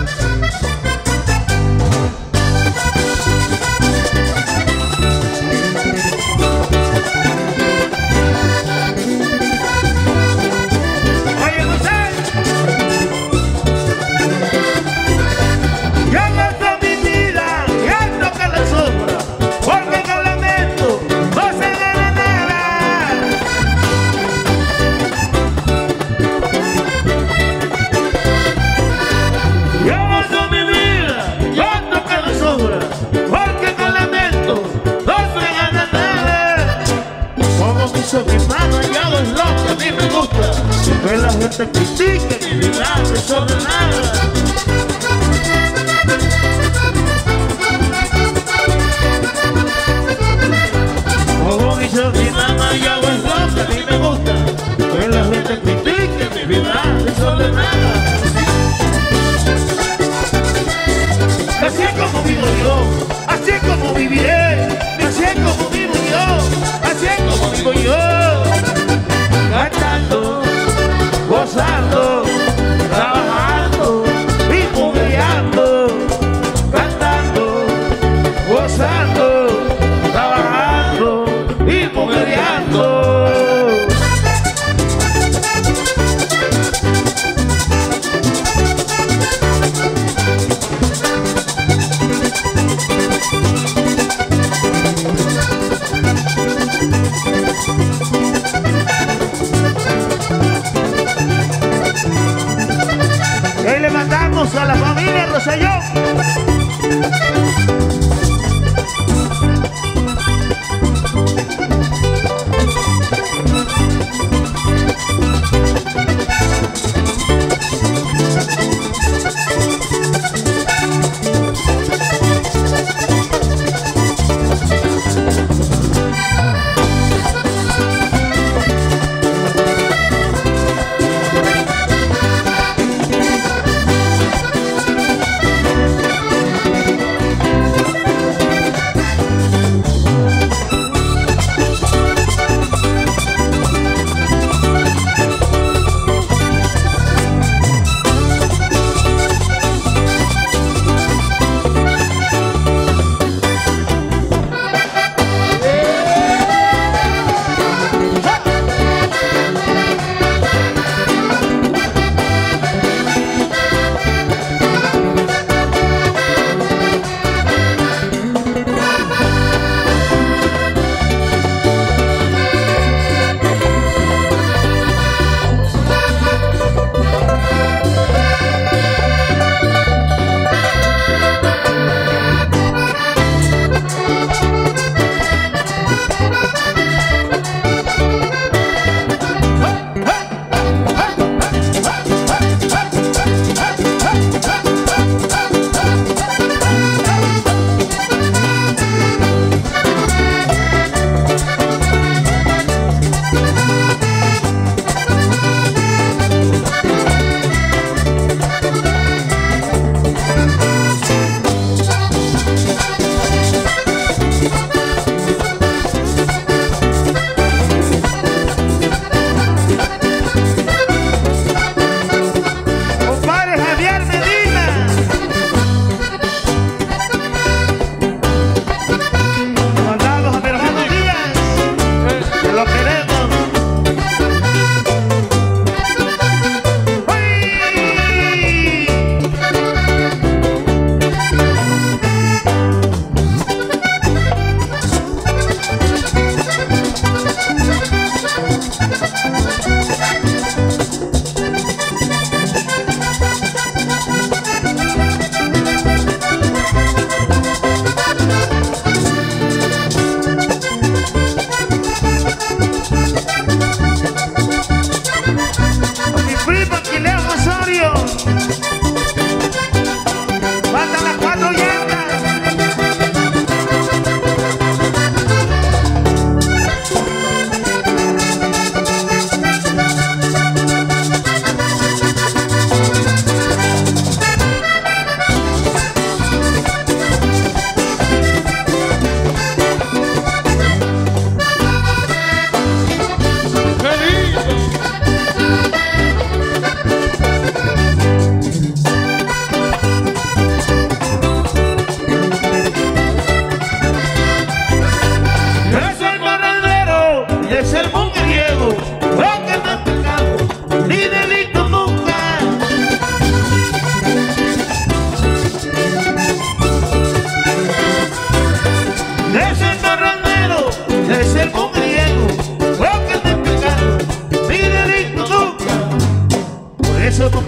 Música Eso mi mano y hago es lo que a mí me gusta. Que la gente critique mi vida sobre nada.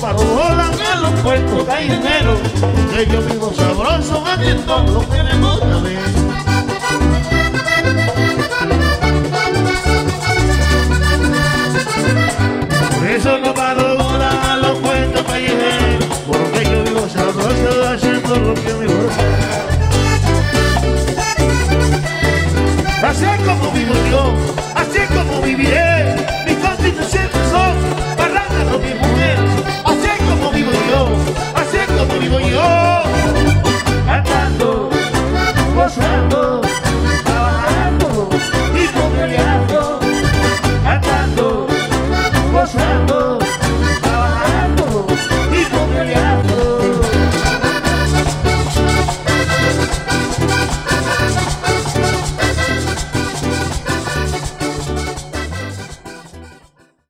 pájaros volan a los puertos hay dinero. Que yo vivo sabroso, a lo que